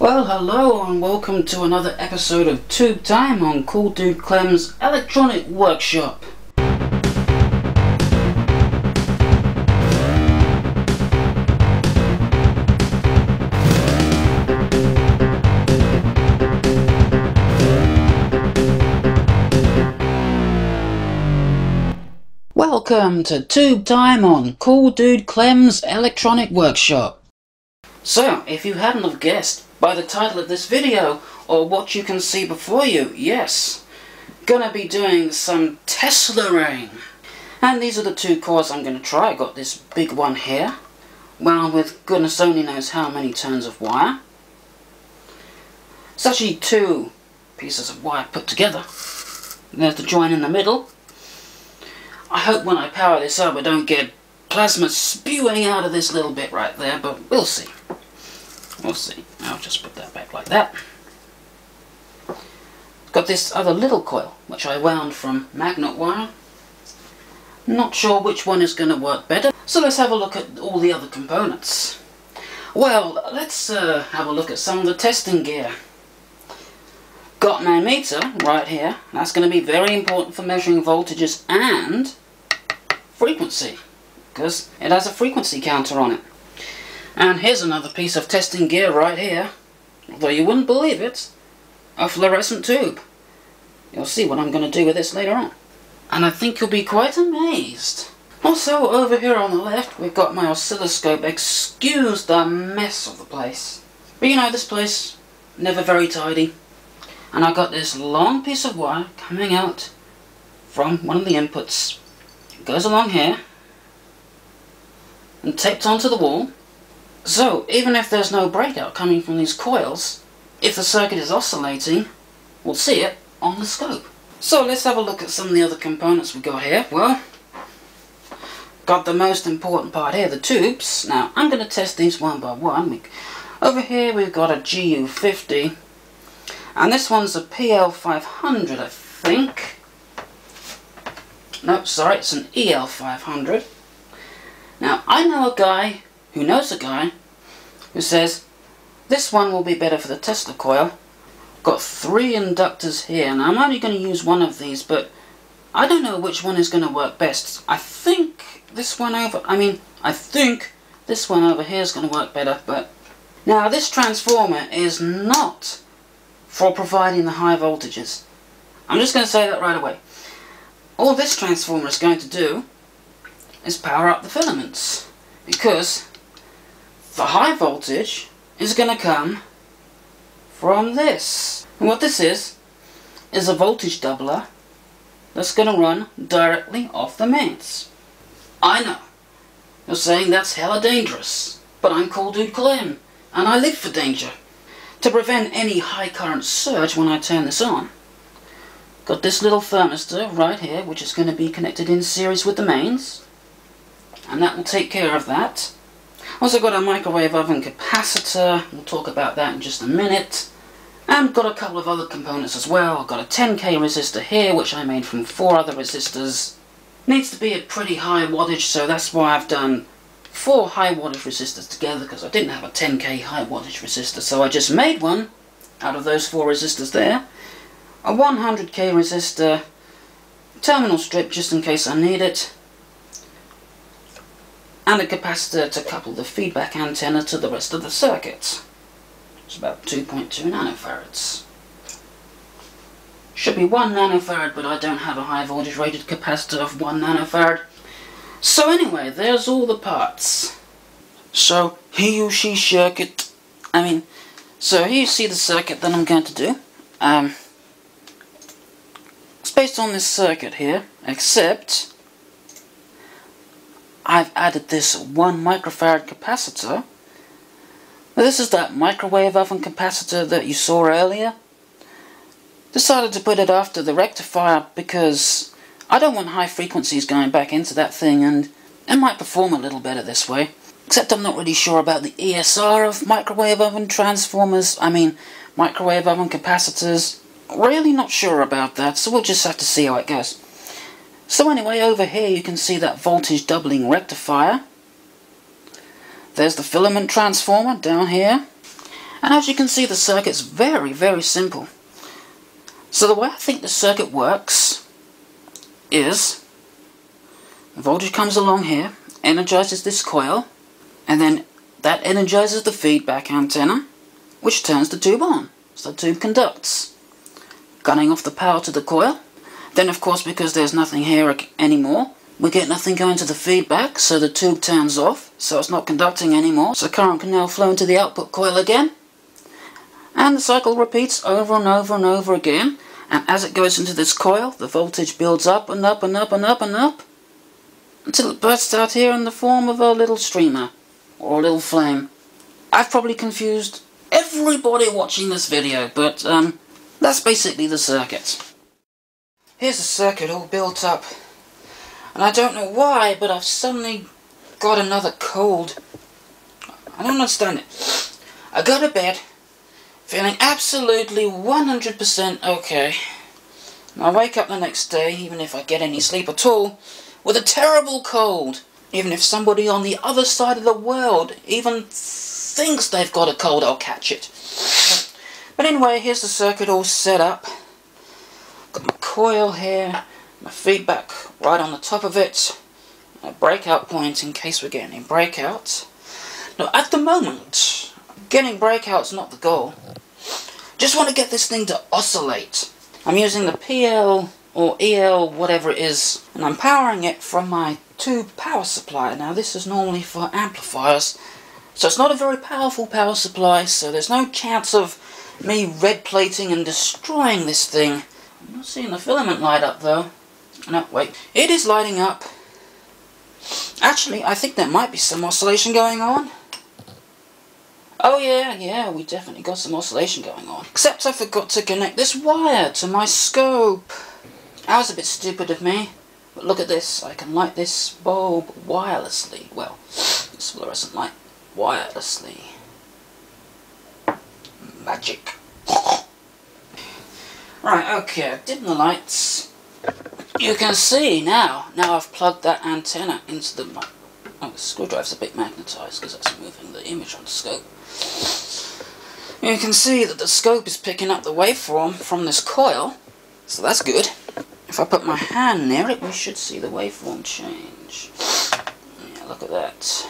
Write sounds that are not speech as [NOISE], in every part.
Well, hello and welcome to another episode of Tube Time on Cool Dude Clem's Electronic Workshop. Welcome to Tube Time on Cool Dude Clem's Electronic Workshop. So, if you hadn't have guessed by the title of this video, or what you can see before you, yes, gonna be doing some Teslaing. And these are the two cores I'm gonna try. I got this big one here, wound with goodness only knows how many turns of wire. It's actually two pieces of wire put together. There's the join in the middle, I hope when I power this up I don't get plasma spewing out of this little bit right there, but we'll see. We'll see. I'll just put that back like that. Got this other little coil, which I wound from magnet wire. Not sure which one is going to work better, so let's have a look at all the other components. Well, let's uh, have a look at some of the testing gear. Got my meter right here. That's going to be very important for measuring voltages and frequency because it has a frequency counter on it. And here's another piece of testing gear right here, although you wouldn't believe it, a fluorescent tube. You'll see what I'm going to do with this later on. And I think you'll be quite amazed. Also, over here on the left, we've got my oscilloscope. Excuse the mess of the place. But you know, this place, never very tidy. And I've got this long piece of wire coming out from one of the inputs It goes along here and taped onto the wall. So, even if there's no breakout coming from these coils, if the circuit is oscillating, we'll see it on the scope. So let's have a look at some of the other components we got here. Well, got the most important part here, the tubes. Now, I'm going to test these one by one. Over here we've got a GU50, and this one's a PL500, I think. No, sorry, it's an EL500. Now, I know a guy who knows a guy who says, this one will be better for the Tesla coil. Got three inductors here, and I'm only going to use one of these, but I don't know which one is going to work best. I think this one over, I mean, I think this one over here is going to work better, but... Now, this transformer is not for providing the high voltages. I'm just going to say that right away all this transformer is going to do is power up the filaments because the high voltage is going to come from this. And what this is, is a voltage doubler that's going to run directly off the mains. I know, you're saying that's hella dangerous, but I'm Cool Dude Clem, and I live for danger. To prevent any high current surge when I turn this on, Got this little thermistor right here, which is going to be connected in series with the mains. And that will take care of that. Also got a microwave oven capacitor. We'll talk about that in just a minute. And got a couple of other components as well. I've got a 10k resistor here, which I made from four other resistors. Needs to be a pretty high wattage, so that's why I've done four high wattage resistors together, because I didn't have a 10k high wattage resistor, so I just made one out of those four resistors there a 100k resistor terminal strip just in case I need it and a capacitor to couple the feedback antenna to the rest of the circuit. It's about 2.2 nanofarads. Should be 1 nanofarad but I don't have a high voltage rated capacitor of 1 nanofarad. So anyway, there's all the parts. So here you see circuit, I mean, so here you see the circuit that I'm going to do. Um, it's based on this circuit here, except I've added this 1 microfarad capacitor. Now this is that microwave oven capacitor that you saw earlier. Decided to put it after the rectifier because I don't want high frequencies going back into that thing and it might perform a little better this way. Except I'm not really sure about the ESR of microwave oven transformers, I mean microwave oven capacitors. Really not sure about that, so we'll just have to see how it goes. So anyway, over here you can see that voltage doubling rectifier. There's the filament transformer down here. And as you can see, the circuit's very, very simple. So the way I think the circuit works is voltage comes along here, energizes this coil, and then that energizes the feedback antenna, which turns the tube on. So the tube conducts, gunning off the power to the coil. Then of course, because there's nothing here anymore, we get nothing going to the feedback, so the tube turns off, so it's not conducting anymore, so current can now flow into the output coil again. And the cycle repeats over and over and over again, and as it goes into this coil, the voltage builds up and up and up and up and up, until it bursts out here in the form of a little streamer, or a little flame. I've probably confused everybody watching this video, but um, that's basically the circuit. Here's the circuit all built up. And I don't know why, but I've suddenly got another cold. I don't understand it. I go to bed feeling absolutely 100% okay. And I wake up the next day, even if I get any sleep at all, with a terrible cold. Even if somebody on the other side of the world even thinks they've got a cold, I'll catch it. But anyway, here's the circuit all set up. Got my coil here my feedback right on the top of it, a breakout point in case we're getting breakouts. Now at the moment, getting breakouts not the goal. Just want to get this thing to oscillate. I'm using the PL or EL, whatever it is, and I'm powering it from my tube power supply. Now this is normally for amplifiers, so it's not a very powerful power supply, so there's no chance of me red plating and destroying this thing. I'm not seeing the filament light up though. No, wait. It is lighting up. Actually, I think there might be some oscillation going on. Oh yeah, yeah, we definitely got some oscillation going on. Except I forgot to connect this wire to my scope. That was a bit stupid of me. But look at this, I can light this bulb wirelessly. Well, this fluorescent light wirelessly. Magic. [LAUGHS] right, okay, I've dimmed the lights. You can see now, now I've plugged that antenna into the... Oh, the screwdriver's a bit magnetised because that's moving the image on the scope. You can see that the scope is picking up the waveform from this coil, so that's good. If I put my hand near it, we should see the waveform change. Yeah, look at that.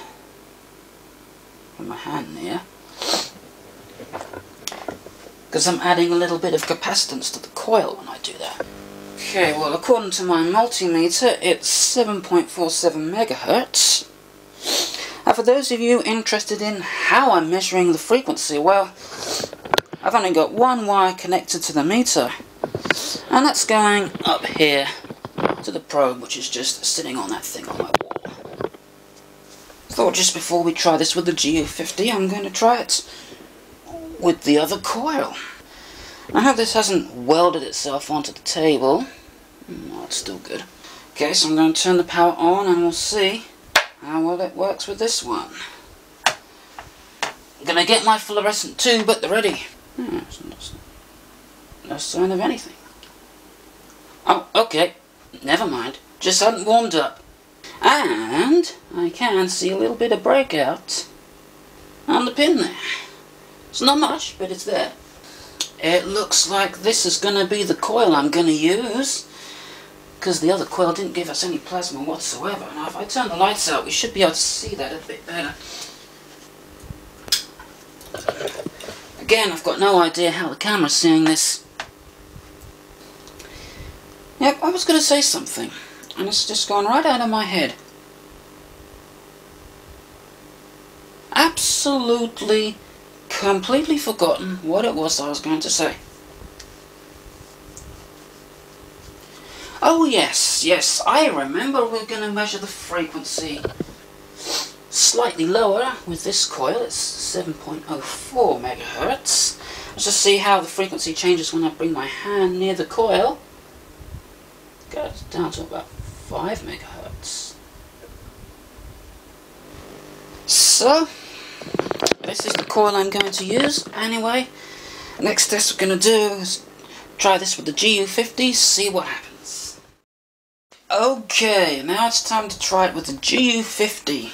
Put my hand near. Because I'm adding a little bit of capacitance to the coil when I do that. Okay, well according to my multimeter it's 7.47 megahertz. And for those of you interested in how I'm measuring the frequency, well, I've only got one wire connected to the meter. And that's going up here to the probe, which is just sitting on that thing on my wall. Thought just before we try this with the GU50, I'm going to try it with the other coil. I hope this hasn't welded itself onto the table. No, it's still good. Okay, so I'm going to turn the power on and we'll see how well it works with this one. I'm going to get my fluorescent tube at the ready. Hmm, no sign of anything. Oh, okay. Never mind. Just hadn't warmed up. And I can see a little bit of breakout on the pin there. It's not much, but it's there. It looks like this is going to be the coil I'm going to use because the other coil didn't give us any plasma whatsoever. Now if I turn the lights out we should be able to see that a bit better. Again, I've got no idea how the camera's seeing this. Yep, I was going to say something, and it's just gone right out of my head. Absolutely, completely forgotten what it was I was going to say. Oh yes, yes, I remember we're going to measure the frequency slightly lower with this coil, it's 7.04 megahertz. Let's just see how the frequency changes when I bring my hand near the coil. Goes down to about 5 megahertz. So, this is the coil I'm going to use. Anyway, next test we're going to do is try this with the GU50, see what happens. Okay, now it's time to try it with the GU50.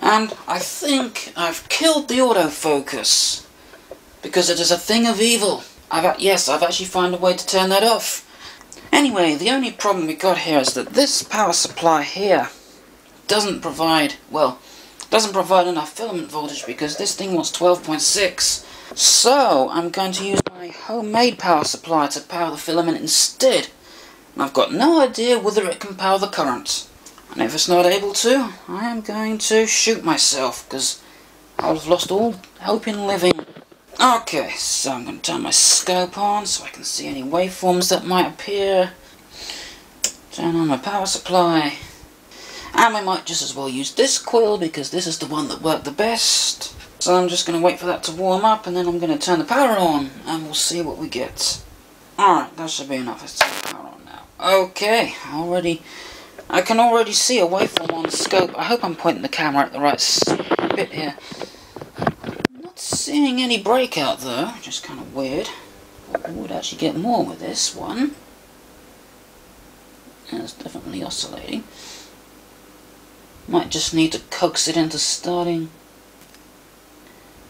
And I think I've killed the autofocus. because it is a thing of evil. I've, yes, I've actually found a way to turn that off. Anyway, the only problem we got here is that this power supply here doesn't provide, well, doesn't provide enough filament voltage because this thing wants 12.6. So, I'm going to use my homemade power supply to power the filament instead. I've got no idea whether it can power the current. And if it's not able to, I am going to shoot myself because I've lost all hope in living. Okay, so I'm going to turn my scope on so I can see any waveforms that might appear. Turn on my power supply. And we might just as well use this coil because this is the one that worked the best. So I'm just going to wait for that to warm up and then I'm going to turn the power on and we'll see what we get. Alright, that should be enough. Let's turn the power on now. Okay, already, I can already see a waveform on the scope. I hope I'm pointing the camera at the right bit here Not seeing any breakout though, which is kind of weird. I would actually get more with this one. And it's definitely oscillating. Might just need to coax it into starting.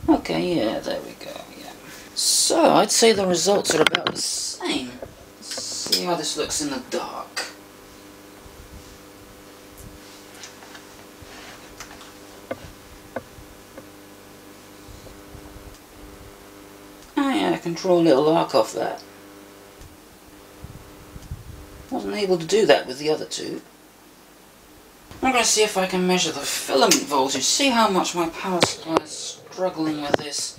Okay, yeah, there we go, yeah. So, I'd say the results are about the same. Let's see how this looks in the dark. Ah, I can draw a little arc off that. Wasn't able to do that with the other two. I'm going to see if I can measure the filament voltage, see how much my power supply is struggling with this.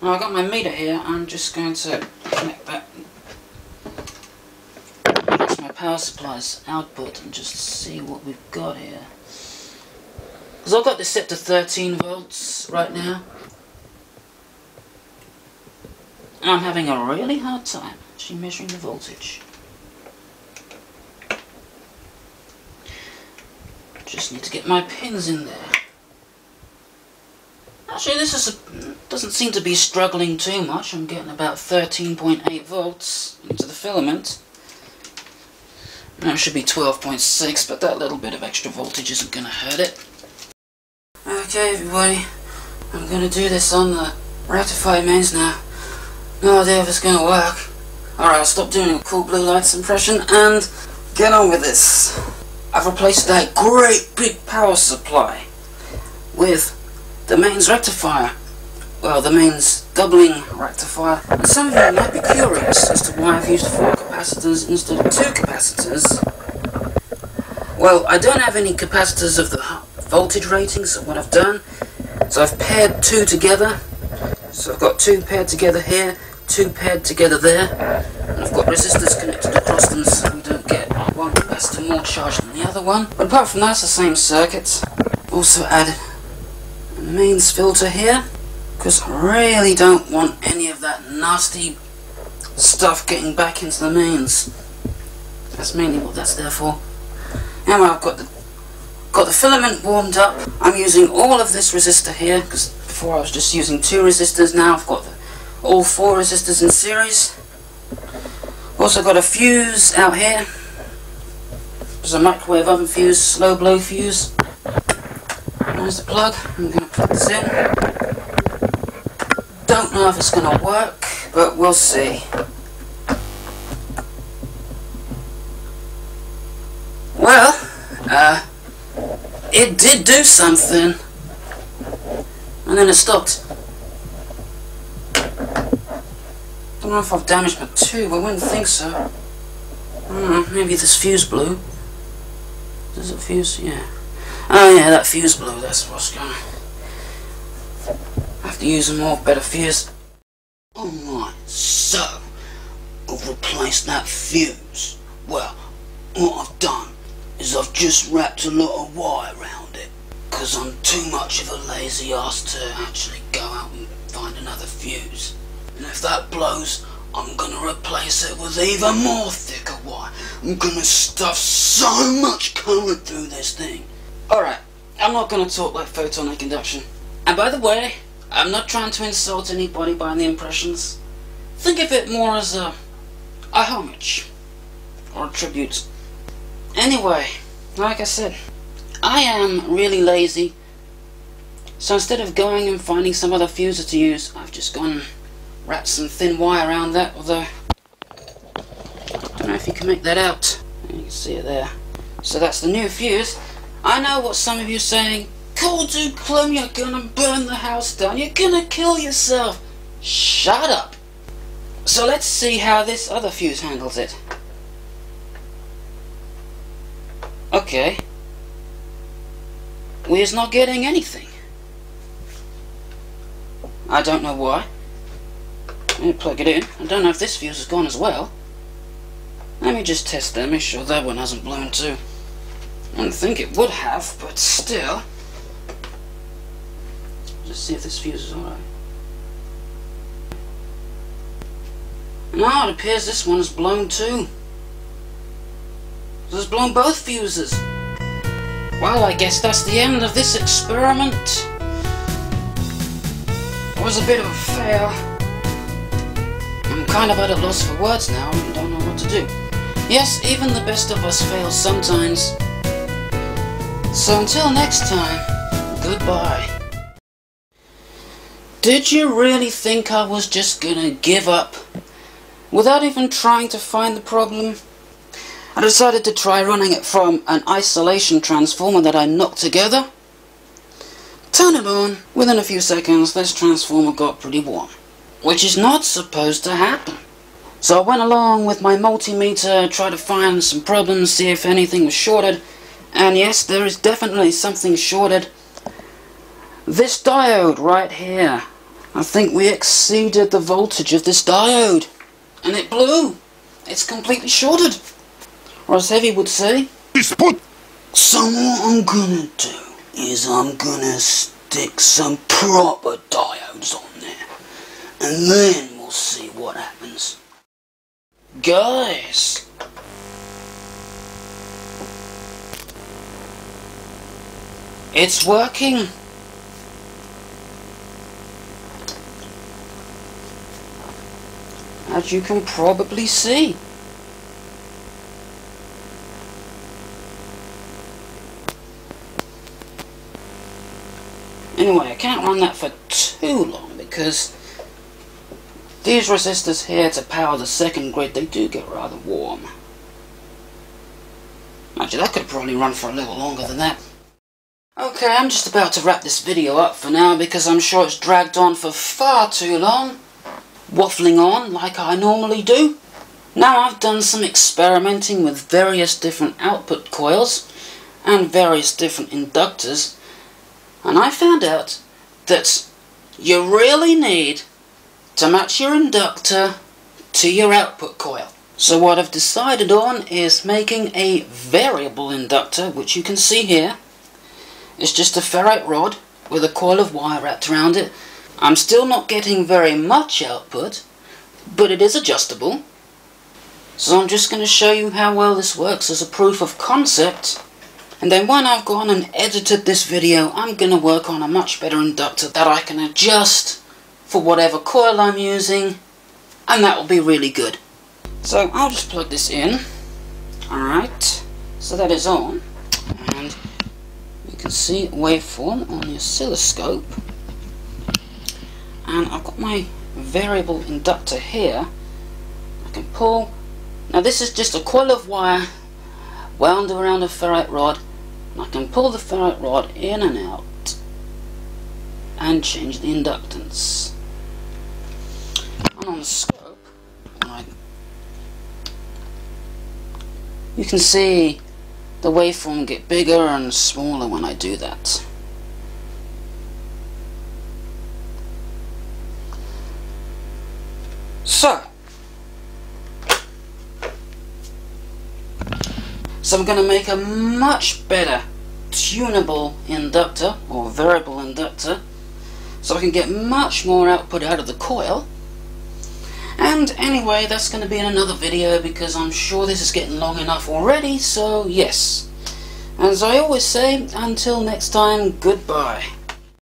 Now I've got my meter here, I'm just going to connect that to my power supply's output and just see what we've got here. Because I've got this set to 13 volts right now. And I'm having a really hard time actually measuring the voltage. Just need to get my pins in there. Actually, this is a, doesn't seem to be struggling too much. I'm getting about 13.8 volts into the filament. Now it should be 12.6, but that little bit of extra voltage isn't going to hurt it. Okay, everybody. I'm going to do this on the rectifier mains now. No idea if it's going to work. Alright, I'll stop doing a cool blue lights impression and get on with this. I've replaced that great big power supply with the mains rectifier. Well, the mains doubling rectifier. And some of you might be curious as to why I've used four capacitors instead of two capacitors. Well, I don't have any capacitors of the voltage ratings of what I've done. So I've paired two together. So I've got two paired together here two paired together there. And I've got resistors connected across them so we don't more charge than the other one. But apart from that, it's the same circuit. Also added a mains filter here. Because I really don't want any of that nasty stuff getting back into the mains. That's mainly what that's there for. Anyway, I've got the got the filament warmed up. I'm using all of this resistor here because before I was just using two resistors. Now I've got the all four resistors in series. Also got a fuse out here. There's a microwave oven fuse, slow blow fuse. There's the plug. I'm going to plug this in. Don't know if it's going to work, but we'll see. Well, uh, it did do something. And then it stopped. Don't know if I've damaged my tube, I wouldn't think so. Hmm, maybe this fuse blew. Does it fuse? Yeah. Oh yeah, that fuse blew, that's what's going I have to use a more better fuse. Oh, Alright, so, I've replaced that fuse. Well, what I've done is I've just wrapped a lot of wire around it. Because I'm too much of a lazy ass to actually go out and find another fuse. And if that blows, I'm gonna replace it with even more thicker wire. I'm gonna stuff so much current through this thing. Alright, I'm not gonna talk like photonic induction. And by the way, I'm not trying to insult anybody by the impressions. Think of it more as a, a homage. Or a tribute. Anyway, like I said, I am really lazy. So instead of going and finding some other fuser to use, I've just gone wrap some thin wire around that, although I don't know if you can make that out. You can see it there. So that's the new fuse. I know what some of you are saying. Cool dude Clem, you're gonna burn the house down. You're gonna kill yourself. Shut up. So let's see how this other fuse handles it. Okay. We're not getting anything. I don't know why. Let me plug it in. I don't know if this fuse has gone as well. Let me just test that, make sure that one hasn't blown too. I don't think it would have, but still. Just see if this fuse is alright. No, it appears this one is blown too. So it's blown both fuses. Well, I guess that's the end of this experiment. It was a bit of a fail. Kind of at a loss for words now and don't know what to do. Yes, even the best of us fail sometimes. So until next time, goodbye. Did you really think I was just gonna give up? Without even trying to find the problem? I decided to try running it from an isolation transformer that I knocked together. Turn it on. Within a few seconds, this transformer got pretty warm. Which is not supposed to happen. So I went along with my multimeter, tried to find some problems, see if anything was shorted, and yes, there is definitely something shorted. This diode right here. I think we exceeded the voltage of this diode. And it blew. It's completely shorted. Or as Heavy would say. So what I'm gonna do is I'm gonna stick some proper diodes on. And then we'll see what happens. Guys, It's working. As you can probably see. Anyway, I can't run that for too long because these resistors here to power the second grid, they do get rather warm. Actually, that could probably run for a little longer than that. Okay, I'm just about to wrap this video up for now because I'm sure it's dragged on for far too long. Waffling on like I normally do. Now I've done some experimenting with various different output coils and various different inductors and I found out that you really need to match your inductor to your output coil. So what I've decided on is making a variable inductor which you can see here it's just a ferrite rod with a coil of wire wrapped around it. I'm still not getting very much output, but it is adjustable. So I'm just going to show you how well this works as a proof of concept. And then when I've gone and edited this video, I'm going to work on a much better inductor that I can adjust for whatever coil I'm using. And that will be really good. So I'll just plug this in. Alright, so that is on. And you can see waveform on the oscilloscope and I've got my variable inductor here I can pull now this is just a coil of wire wound around a ferrite rod and I can pull the ferrite rod in and out and change the inductance and on the scope you can see the waveform get bigger and smaller when I do that. So, so I'm going to make a much better tunable inductor or variable inductor so I can get much more output out of the coil and anyway, that's going to be in another video because I'm sure this is getting long enough already, so yes. As I always say, until next time, goodbye.